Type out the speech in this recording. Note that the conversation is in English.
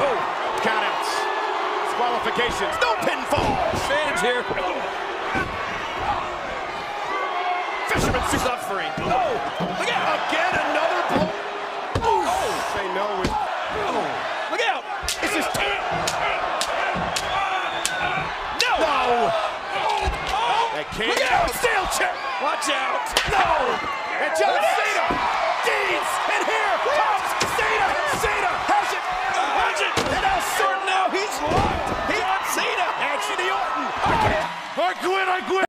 Oh, countouts. Disqualifications. No pinfall. Advantage here. Fisherman suffering. Oh, look out. Again, another blow. Oh, say no. With, oh, Look out. it's just. No. No. That came Look out. Steel chair. Watch out. No. And John. Deeds. I quit, I quit.